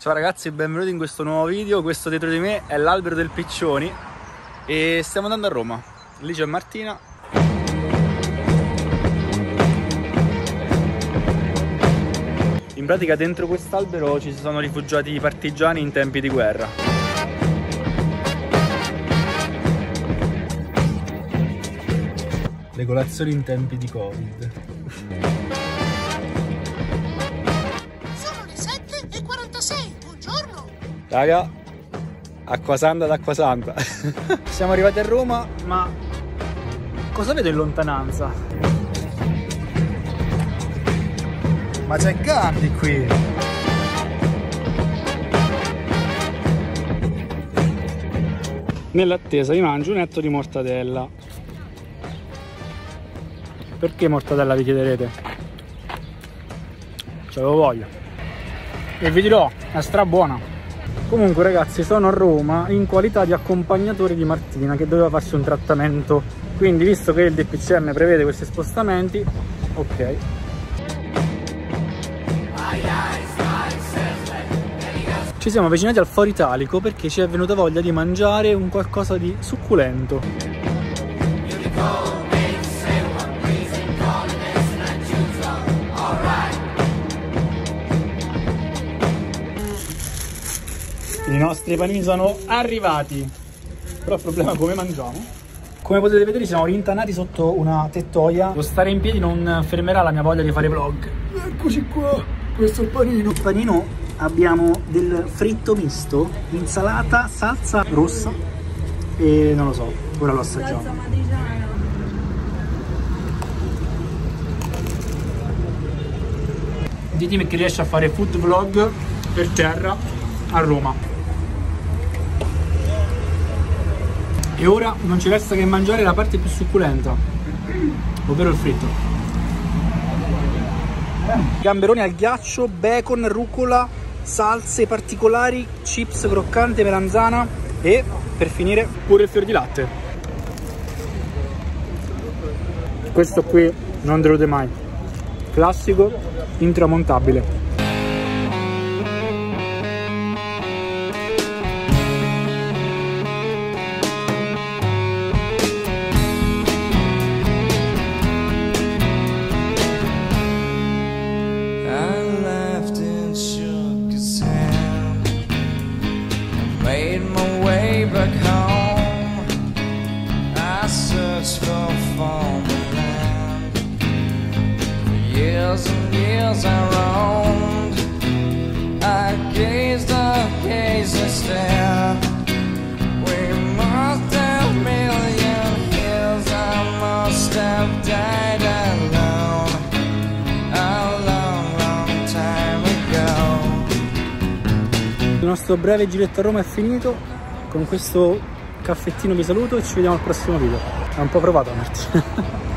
Ciao ragazzi, benvenuti in questo nuovo video. Questo dietro di me è l'albero del Piccioni e stiamo andando a Roma. Lì c'è Martina. In pratica dentro quest'albero ci si sono rifugiati i partigiani in tempi di guerra. Le colazioni in tempi di Covid. Raga, acqua santa ad acqua santa. Siamo arrivati a Roma, ma cosa vedo in lontananza? Ma c'è Gandhi qui! Nell'attesa vi mangio un etto di mortadella. Perché mortadella vi chiederete? Ce lo voglio. E vi dirò, è stra buona. Comunque ragazzi sono a Roma in qualità di accompagnatore di Martina che doveva farsi un trattamento. Quindi visto che il DPCM prevede questi spostamenti, ok. Ci siamo avvicinati al Foro Italico perché ci è venuta voglia di mangiare un qualcosa di succulento. I nostri panini sono arrivati. Però il problema è come mangiamo. Come potete vedere siamo rintanati sotto una tettoia. Lo stare in piedi non fermerà la mia voglia di fare vlog. Eccoci qua, questo è il panino. Il panino abbiamo del fritto misto, insalata, salsa rossa e non lo so, ora lo assaggiamo. Salsa matriciana. Ditemi che riesce a fare food vlog per terra a Roma. E ora non ci resta che mangiare la parte più succulenta, ovvero il fritto. Gamberoni al ghiaccio, bacon, rucola, salse particolari, chips croccante, melanzana e per finire pure il fior di latte. Questo qui non delude mai. Classico, intramontabile. Made my way back home. I searched for former land. For years and years I roamed. I gazed up, gazed and stared. We must have million years. I must have died Il nostro breve giretto a Roma è finito. Con questo caffettino vi saluto e ci vediamo al prossimo video. È un po' provato Martina.